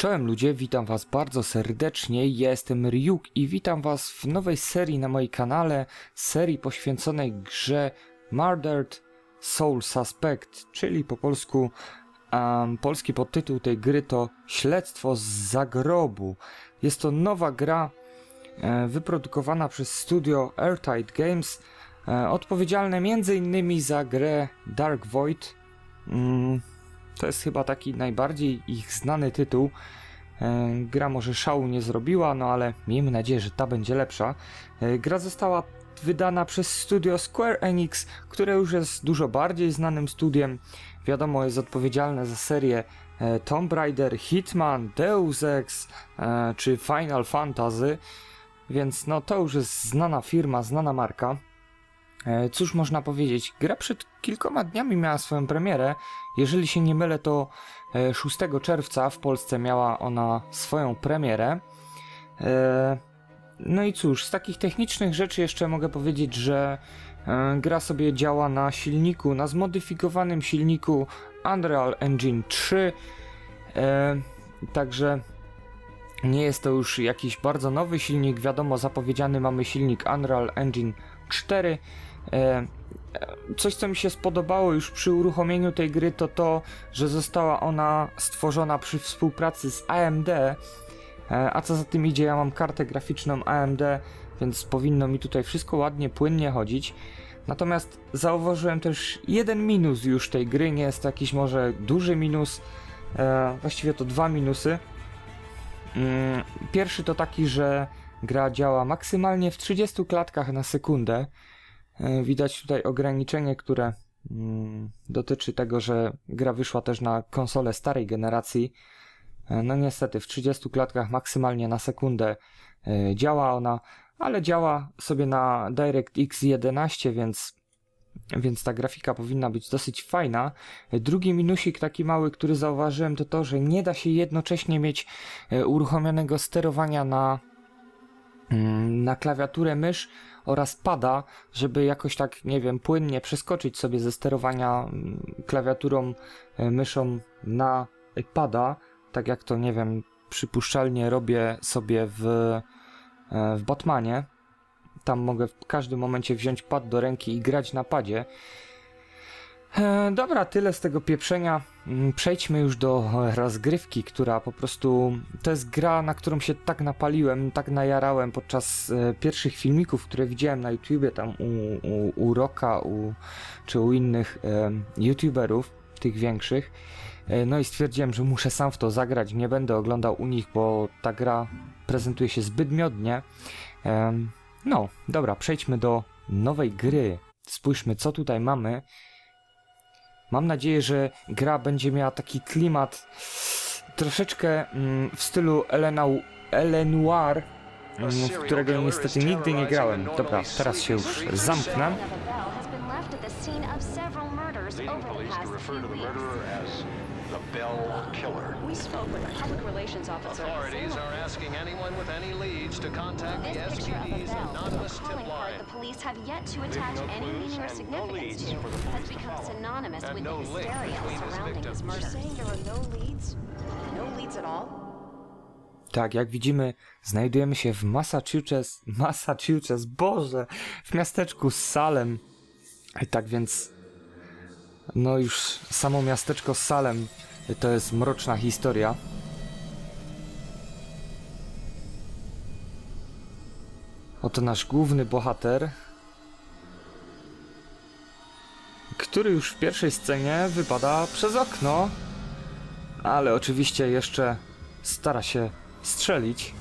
Czołem ludzie, witam was bardzo serdecznie, ja jestem Ryuk i witam was w nowej serii na moim kanale, serii poświęconej grze Murdered Soul Suspect, czyli po polsku um, polski podtytuł tej gry to Śledztwo z zagrobu. Jest to nowa gra e, wyprodukowana przez studio Airtight Games, e, odpowiedzialne m.in. za grę Dark Void. Mm, to jest chyba taki najbardziej ich znany tytuł. E, gra może szału nie zrobiła, no ale miejmy nadzieję, że ta będzie lepsza. E, gra została wydana przez studio Square Enix, które już jest dużo bardziej znanym studiem. Wiadomo, jest odpowiedzialne za serię e, Tomb Raider, Hitman, Deus Ex czy Final Fantasy, więc no to już jest znana firma, znana marka. Cóż można powiedzieć, gra przed kilkoma dniami miała swoją premierę. Jeżeli się nie mylę, to 6 czerwca w Polsce miała ona swoją premierę. No i cóż, z takich technicznych rzeczy jeszcze mogę powiedzieć, że gra sobie działa na silniku, na zmodyfikowanym silniku Unreal Engine 3. Także nie jest to już jakiś bardzo nowy silnik. Wiadomo, zapowiedziany mamy silnik Unreal Engine 4. Coś, co mi się spodobało już przy uruchomieniu tej gry, to to, że została ona stworzona przy współpracy z AMD. E, a co za tym idzie, ja mam kartę graficzną AMD, więc powinno mi tutaj wszystko ładnie, płynnie chodzić. Natomiast zauważyłem też jeden minus już tej gry, nie jest to jakiś może duży minus, e, właściwie to dwa minusy. Mm, pierwszy to taki, że gra działa maksymalnie w 30 klatkach na sekundę. E, widać tutaj ograniczenie, które mm, dotyczy tego, że gra wyszła też na konsolę starej generacji. E, no niestety w 30 klatkach maksymalnie na sekundę e, działa ona, ale działa sobie na DirectX 11, więc, więc ta grafika powinna być dosyć fajna. Drugi minusik taki mały, który zauważyłem, to to, że nie da się jednocześnie mieć uruchomionego sterowania na, na klawiaturę mysz oraz pada, żeby jakoś tak, nie wiem, płynnie przeskoczyć sobie ze sterowania mm, klawiaturą, e, myszą na pada, tak jak to, nie wiem, przypuszczalnie robię sobie w, e, w Batmanie. Tam mogę w każdym momencie wziąć pad do ręki i grać na padzie. E, dobra, tyle z tego pieprzenia. Mm, przejdźmy już do rozgrywki, która po prostu to jest gra, na którą się tak napaliłem, tak najarałem podczas e, pierwszych filmików, które widziałem na YouTubie, tam u, u, u Roka, u, czy u innych e, YouTuberów, tych większych. E, no i stwierdziłem, że muszę sam w to zagrać, nie będę oglądał u nich, bo ta gra prezentuje się zbyt miodnie. E, no, dobra, przejdźmy do nowej gry. Spójrzmy, co tutaj mamy. Mam nadzieję, że gra będzie miała taki klimat troszeczkę mm, w stylu Elenoir, mm, w którego niestety nigdy nie grałem. Dobra, teraz się już zamknę. We spoke with a public relations officer. Authorities are asking anyone with any leads to contact the SPD's anonymous tip line. The police have yet to attach any meaning or significance to has become synonymous with the hysteria surrounding this murder. saying there are no leads? No leads at all? Tak, jak widzimy, znajdujemy się w Massachusetts, Massachusetts, Boże, w miasteczku Salem. Tak więc no już samo miasteczko Salem to jest mroczna historia. Oto nasz główny bohater, który już w pierwszej scenie wypada przez okno, ale oczywiście jeszcze stara się strzelić.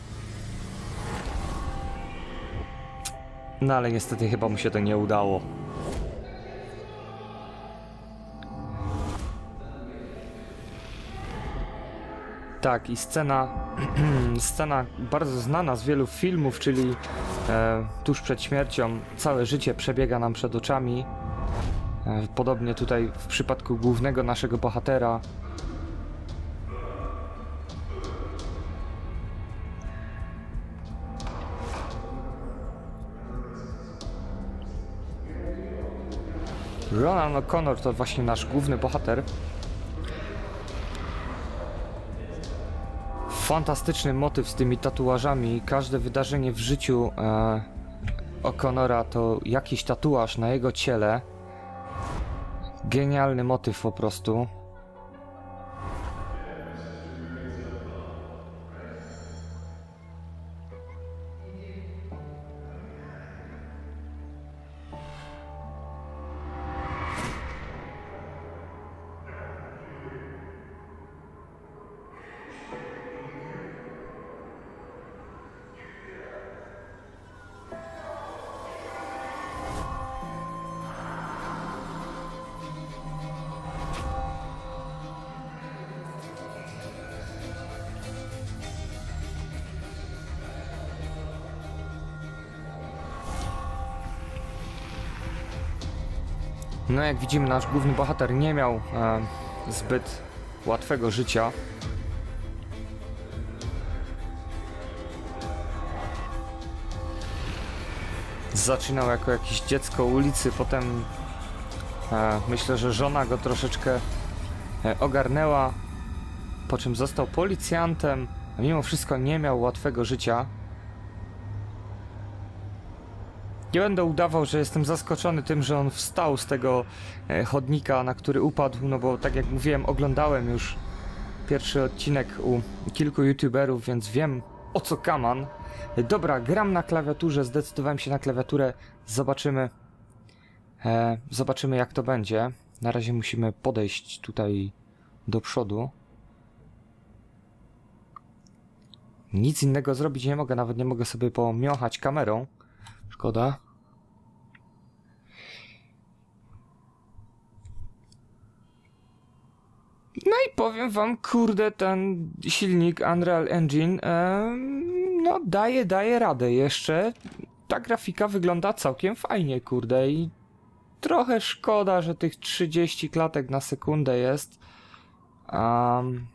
No ale niestety chyba mu się to nie udało. Tak, i scena, scena bardzo znana z wielu filmów, czyli e, tuż przed śmiercią całe życie przebiega nam przed oczami. E, podobnie tutaj w przypadku głównego naszego bohatera. Ronan O'Connor to właśnie nasz główny bohater. Fantastyczny motyw z tymi tatuażami. Każde wydarzenie w życiu e, O'Connora to jakiś tatuaż na jego ciele. Genialny motyw po prostu. No jak widzimy nasz główny bohater nie miał e, zbyt łatwego życia. Zaczynał jako jakieś dziecko ulicy, potem e, myślę, że żona go troszeczkę e, ogarnęła, po czym został policjantem, a mimo wszystko nie miał łatwego życia. Nie będę udawał, że jestem zaskoczony tym, że on wstał z tego e, chodnika, na który upadł, no bo tak jak mówiłem, oglądałem już pierwszy odcinek u kilku youtuberów, więc wiem o co kaman. Dobra, gram na klawiaturze, zdecydowałem się na klawiaturę, zobaczymy. E, zobaczymy jak to będzie. Na razie musimy podejść tutaj do przodu. Nic innego zrobić nie mogę, nawet nie mogę sobie pomiochać kamerą. Szkoda. No i powiem wam, kurde, ten silnik Unreal Engine no daje, daje radę jeszcze. Ta grafika wygląda całkiem fajnie, kurde, i trochę szkoda, że tych 30 klatek na sekundę jest. Um,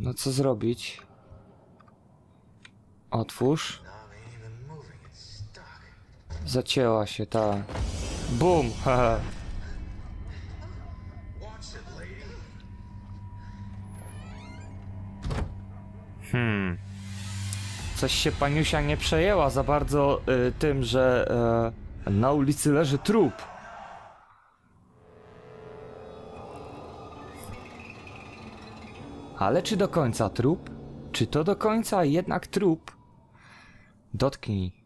no co zrobić? Otwórz. Zacięła się ta. Bum! haha. Hmm. Coś się paniusia nie przejęła za bardzo y, tym, że y, na ulicy leży trup. Ale czy do końca trup? Czy to do końca jednak trup? Dotknij.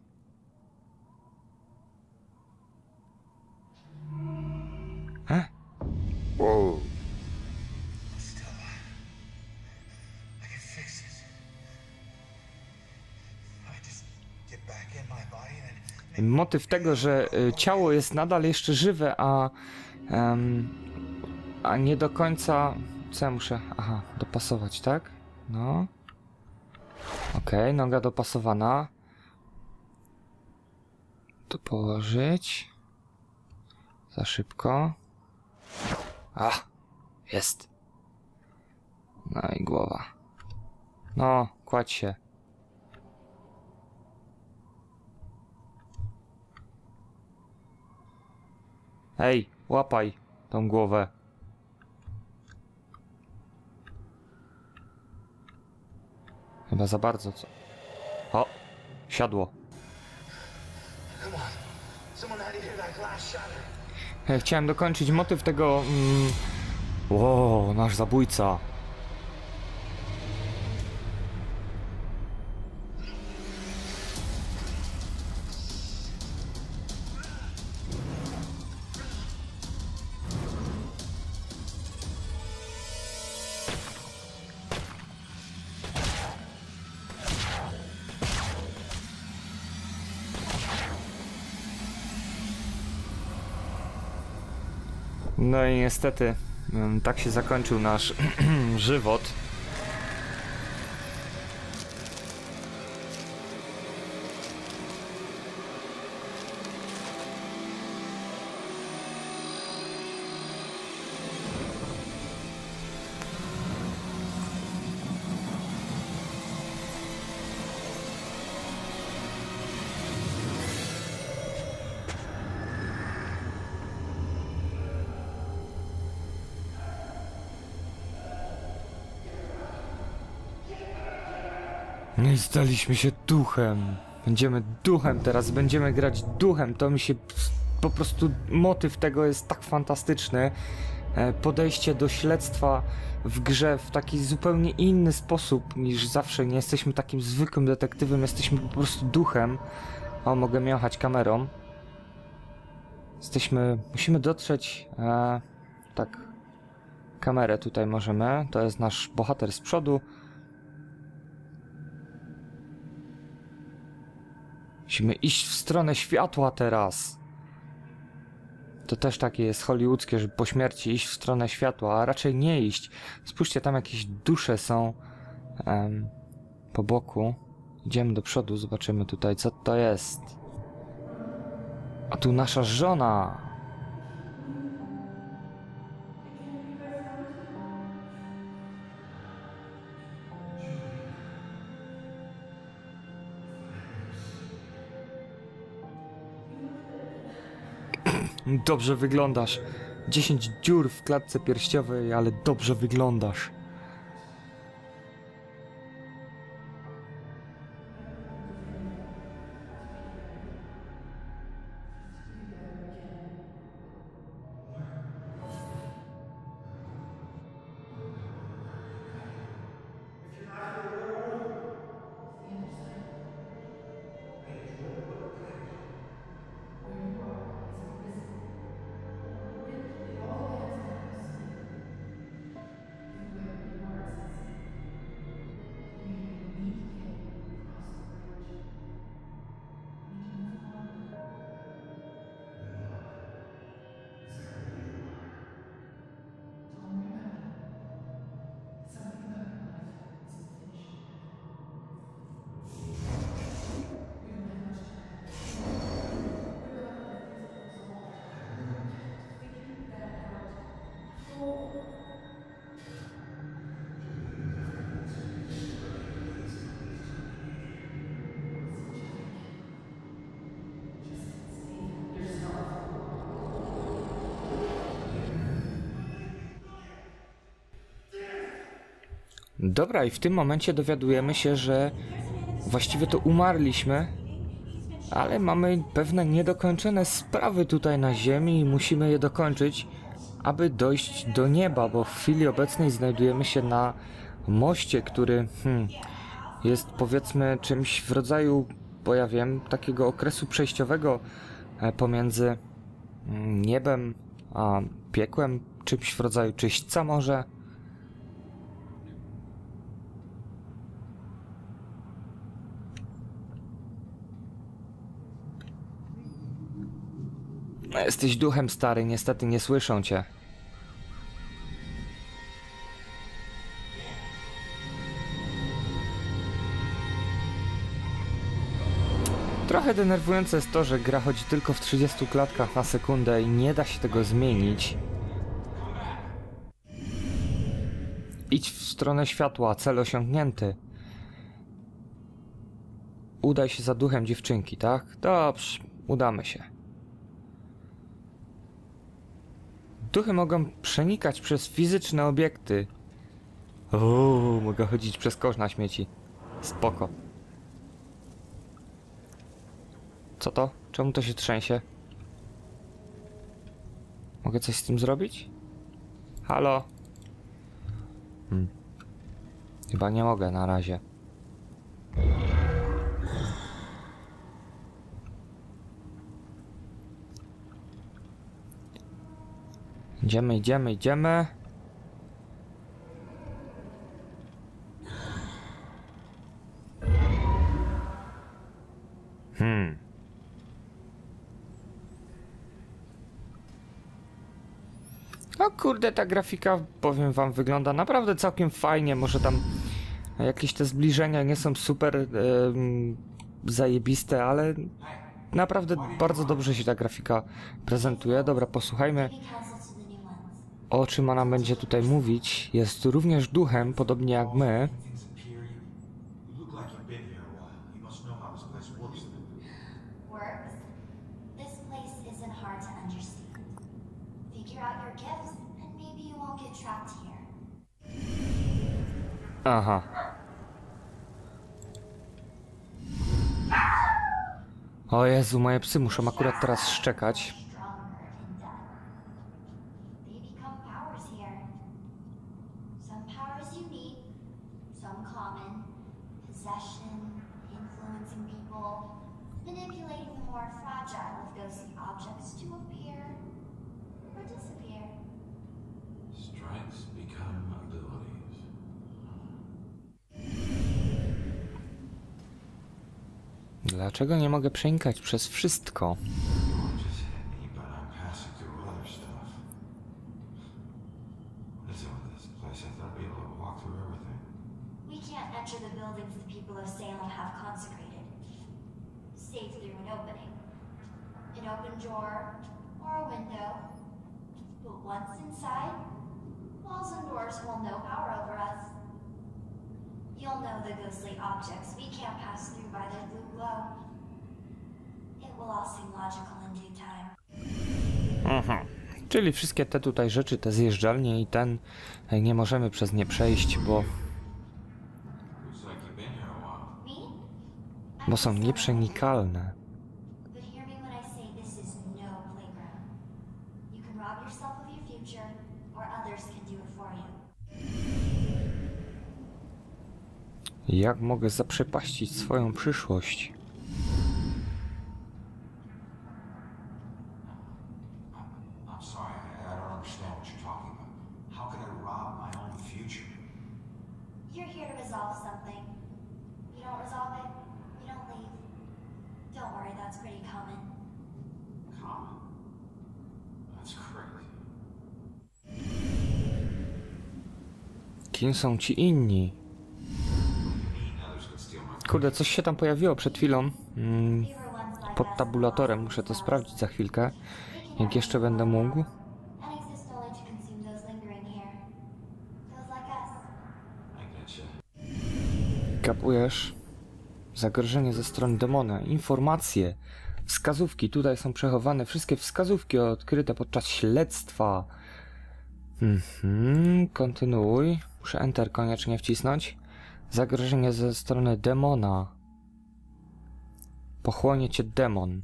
Motyw tego, że y, ciało jest nadal jeszcze żywe, a, em, a nie do końca. Co ja muszę? Aha, dopasować, tak? No. Okej, noga dopasowana. Tu położyć. Za szybko. A, jest. No i głowa. No, kładź się. Ej, łapaj tą głowę. Chyba za bardzo co. O, siadło. Chciałem dokończyć motyw tego. Mm, nasz zabójca. No i niestety mm, tak się zakończył nasz żywot. Staliśmy się duchem. Będziemy duchem teraz, będziemy grać duchem. To mi się po prostu motyw tego jest tak fantastyczny. E, Podejście do śledztwa w grze w taki zupełnie inny sposób niż zawsze. Nie jesteśmy takim zwykłym detektywem, jesteśmy po prostu duchem. O, mogę miachać kamerą. Jesteśmy. Musimy dotrzeć. E, tak. Kamerę tutaj możemy. To jest nasz bohater z przodu. Musimy iść w stronę światła teraz. To też takie jest hollywoodzkie, żeby po śmierci iść w stronę światła, a raczej nie iść. Spójrzcie, tam jakieś dusze są em, po boku. Idziemy do przodu, zobaczymy tutaj, co to jest. A tu nasza żona. Dobrze wyglądasz. 10 dziur w klatce pierściowej, ale dobrze wyglądasz. Dobra, i w tym momencie dowiadujemy się, że właściwie to umarliśmy, ale mamy pewne niedokończone sprawy tutaj na Ziemi i musimy je dokończyć, aby dojść do nieba, bo w chwili obecnej znajdujemy się na moście, który hmm, jest powiedzmy czymś w rodzaju, bo ja wiem, takiego okresu przejściowego e, pomiędzy mm, niebem a piekłem, czymś w rodzaju czyśćca może. Jesteś duchem stary, niestety nie słyszą cię. Trochę denerwujące jest to, że gra chodzi tylko w 30 klatkach na sekundę i nie da się tego zmienić. Idź w stronę światła, cel osiągnięty. Udaj się za duchem dziewczynki, tak? Dobrze, udamy się. Duchy mogą przenikać przez fizyczne obiekty. O, mogę chodzić przez kosz na śmieci. Spoko. Co to? Czemu to się trzęsie? Mogę coś z tym zrobić? Halo? Hmm. Chyba nie mogę na razie. Idziemy, idziemy, idziemy. Hmm. No kurde, ta grafika, powiem wam, wygląda naprawdę całkiem fajnie. Może tam jakieś te zbliżenia nie są super em, zajebiste, ale naprawdę bardzo dobrze się ta grafika prezentuje. Dobra, posłuchajmy o czym ona będzie tutaj mówić, jest również duchem, podobnie jak my. Aha. O Jezu, moje psy muszą akurat teraz szczekać. Doors hold no power over us. You'll know the ghostly objects we can't pass through by their blue glow. Aha. Czyli wszystkie te tutaj rzeczy, te zjeżdżalnie i ten, e, nie możemy przez nie przejść, bo, Looks like you've been here a while. Me? bo I'm są just a nieprzenikalne. But hear me when I say this is no playground. You can rob yourself of your future, or others can do it for you. Jak mogę zaprzepaścić swoją przyszłość? I'm sorry, I, I don't understand what you're talking about. How can I rob my own future? You're here to resolve something. You don't resolve it, you don't leave. Don't worry, that's pretty common. Common. That's crazy. Kim są ci inni? Kurde, coś się tam pojawiło przed chwilą. Mm, pod tabulatorem, muszę to sprawdzić za chwilkę. Jak jeszcze będę mógł. Kapujesz? Zagrożenie ze strony demona. Informacje. Wskazówki. Tutaj są przechowane wszystkie wskazówki odkryte podczas śledztwa. Mhm, kontynuuj. Muszę Enter koniecznie wcisnąć. Zagrożenie ze strony demona. Pochłonie cię demon.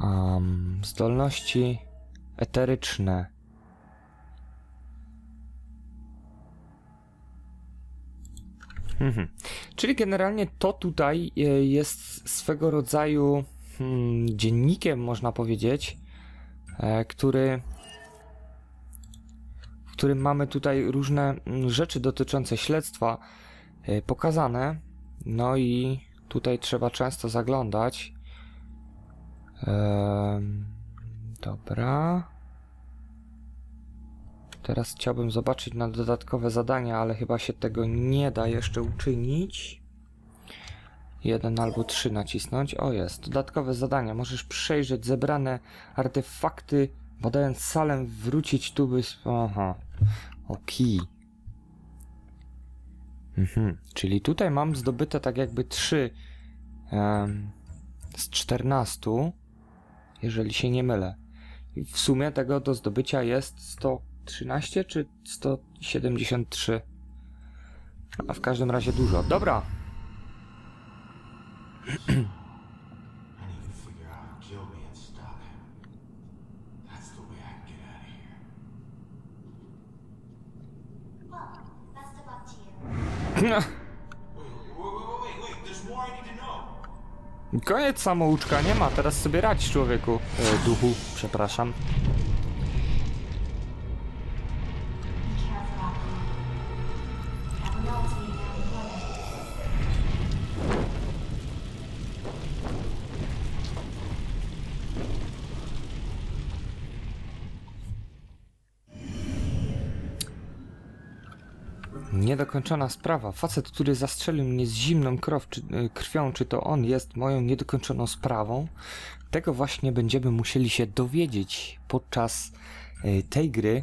Um, zdolności eteryczne. Mhm. Czyli generalnie to tutaj e, jest swego rodzaju hmm, dziennikiem, można powiedzieć, e, który, w którym mamy tutaj różne mm, rzeczy dotyczące śledztwa e, pokazane. No i tutaj trzeba często zaglądać. Dobra. Teraz chciałbym zobaczyć na dodatkowe zadania, ale chyba się tego nie da jeszcze uczynić. Jeden albo trzy nacisnąć. O jest, dodatkowe zadania. Możesz przejrzeć zebrane artefakty, badając salę, wrócić tu by... Aha, okej. Mhm. Czyli tutaj mam zdobyte tak jakby trzy em, z 14, jeżeli się nie mylę. W sumie tego do zdobycia jest 113 czy 173? A w każdym razie dużo. Dobra. Koniec samouczka, nie ma. Teraz sobie radź, człowieku. E, duchu, przepraszam. Niedokończona sprawa. Facet, który zastrzelił mnie z zimną krw, czy, y, krwią, czy to on jest moją niedokończoną sprawą? Tego właśnie będziemy musieli się dowiedzieć podczas y, tej gry.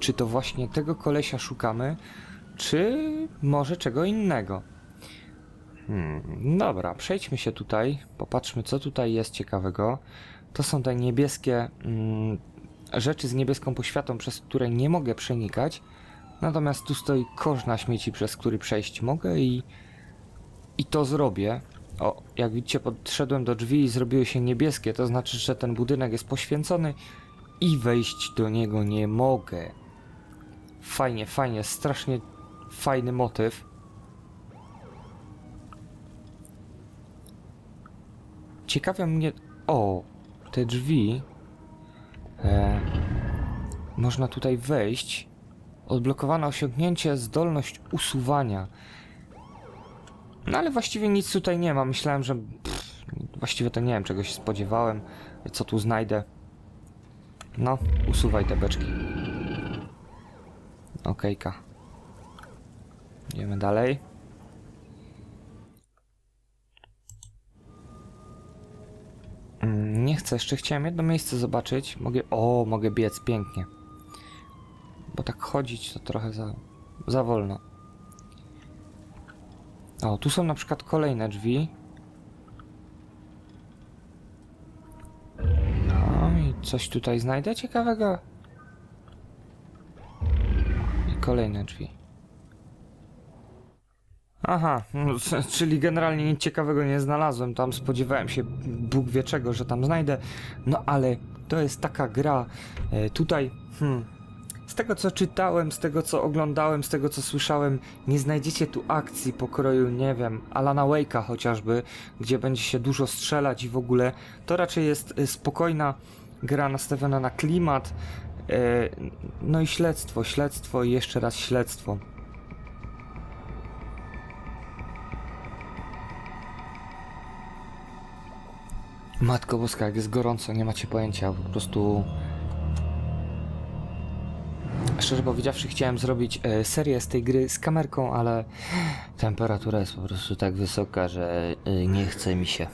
Czy to właśnie tego kolesia szukamy, czy może czego innego? Hmm, dobra, przejdźmy się tutaj, popatrzmy co tutaj jest ciekawego. To są te niebieskie mm, rzeczy z niebieską poświatą, przez które nie mogę przenikać. Natomiast tu stoi kosz na śmieci, przez który przejść mogę i, i to zrobię. O, jak widzicie, podszedłem do drzwi i zrobiły się niebieskie. To znaczy, że ten budynek jest poświęcony i wejść do niego nie mogę. Fajnie, fajnie, strasznie fajny motyw. Ciekawia mnie... O, te drzwi. E, można tutaj wejść. Odblokowane osiągnięcie, zdolność usuwania. No ale właściwie nic tutaj nie ma. Myślałem, że... Pff, właściwie to nie wiem, czego się spodziewałem. Co tu znajdę. No, usuwaj te beczki. Okejka. Idziemy dalej. Mm, Nie chcę, jeszcze chciałem jedno miejsce zobaczyć. Mogę. O, mogę biec pięknie. Bo tak chodzić to trochę za, za wolno. O, tu są na przykład kolejne drzwi. No i coś tutaj znajdę ciekawego. I kolejne drzwi. Aha, no, czyli generalnie nic ciekawego nie znalazłem. Tam spodziewałem się Bóg wie czego, że tam znajdę. No ale to jest taka gra. E, tutaj, hmm, z tego co czytałem, z tego co oglądałem, z tego co słyszałem, nie znajdziecie tu akcji pokroju, nie wiem, Alana Wake'a chociażby, gdzie będzie się dużo strzelać i w ogóle. To raczej jest e, spokojna gra nastawiona na klimat. E, no i śledztwo, śledztwo i jeszcze raz śledztwo. Matko Boska, jak jest gorąco, nie macie pojęcia, po prostu... Szczerze powiedziawszy, chciałem zrobić e, serię z tej gry z kamerką, ale temperatura jest po prostu tak wysoka, że e, nie chce mi się.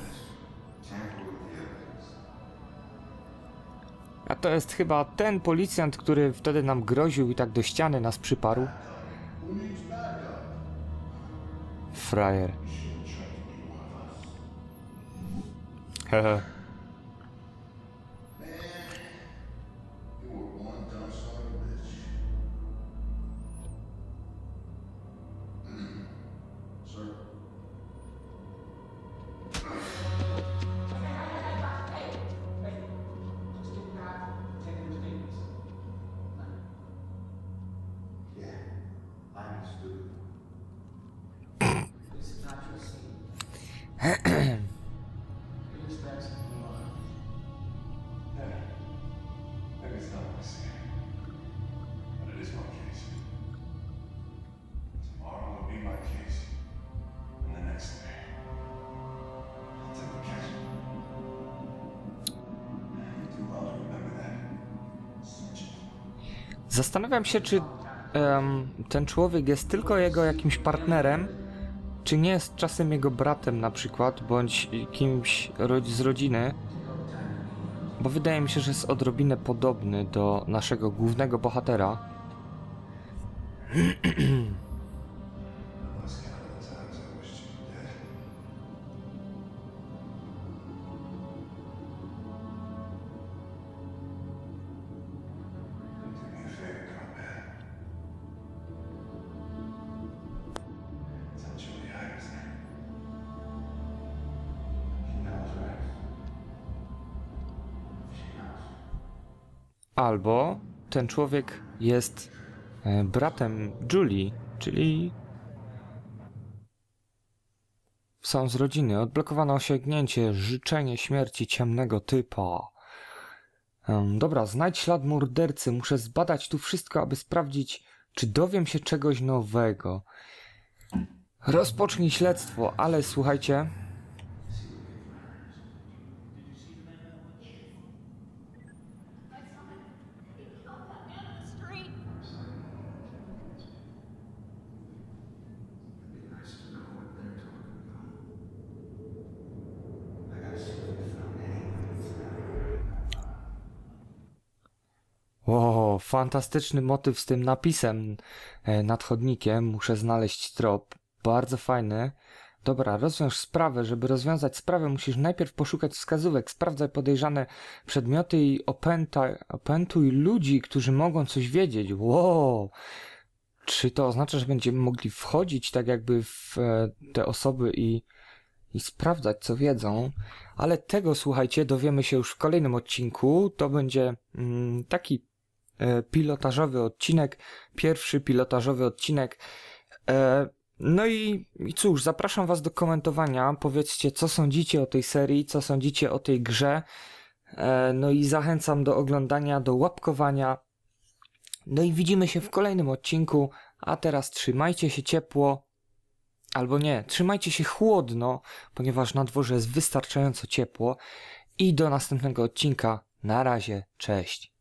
A to jest chyba ten policjant, który wtedy nam groził i tak do ściany nas przyparł. Frajer. Hehe. Zastanawiam się, czy em, ten człowiek jest tylko jego jakimś partnerem, czy nie jest czasem jego bratem na przykład, bądź kimś z rodziny. Bo wydaje mi się, że jest odrobinę podobny do naszego głównego bohatera. Albo ten człowiek jest e, bratem Julie, czyli są z rodziny. Odblokowano osiągnięcie życzenie śmierci ciemnego typa. Dobra, znajdź ślad mordercy. Muszę zbadać tu wszystko, aby sprawdzić, czy dowiem się czegoś nowego. Rozpocznij śledztwo, ale słuchajcie. O, fantastyczny motyw z tym napisem e, nad chodnikiem. Muszę znaleźć trop. Bardzo fajny. Dobra, rozwiąż sprawę. Żeby rozwiązać sprawę, musisz najpierw poszukać wskazówek. Sprawdzaj podejrzane przedmioty i opętaj, opętuj ludzi, którzy mogą coś wiedzieć. Wow! Czy to oznacza, że będziemy mogli wchodzić tak jakby w e, te osoby i i sprawdzać, co wiedzą, ale tego, słuchajcie, dowiemy się już w kolejnym odcinku. To będzie mm, taki pilotażowy odcinek, pierwszy pilotażowy odcinek. E, no i, i cóż, zapraszam Was do komentowania. Powiedzcie, co sądzicie o tej serii, co sądzicie o tej grze. E, no i zachęcam do oglądania, do łapkowania. No i widzimy się w kolejnym odcinku. A teraz trzymajcie się ciepło. Albo nie, trzymajcie się chłodno, ponieważ na dworze jest wystarczająco ciepło. I do następnego odcinka. Na razie, cześć.